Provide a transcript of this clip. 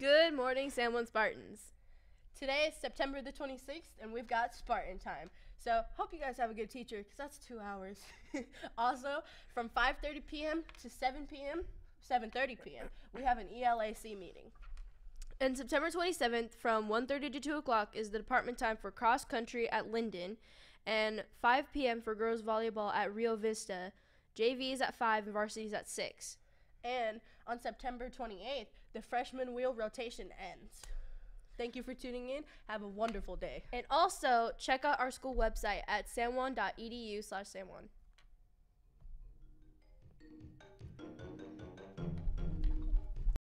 Good morning, San Spartans. Today is September the 26th, and we've got Spartan time. So hope you guys have a good teacher, because that's two hours. also, from 5.30 p.m. to 7 p.m., 7.30 p.m., we have an ELAC meeting. And September 27th from 1.30 to 2 o'clock is the department time for cross country at Linden, and 5 p.m. for girls volleyball at Rio Vista. JV is at 5 and varsity is at 6. And on September 28th, the freshman wheel rotation ends. Thank you for tuning in. Have a wonderful day. And also, check out our school website at sanjuan.edu slash sanjuan.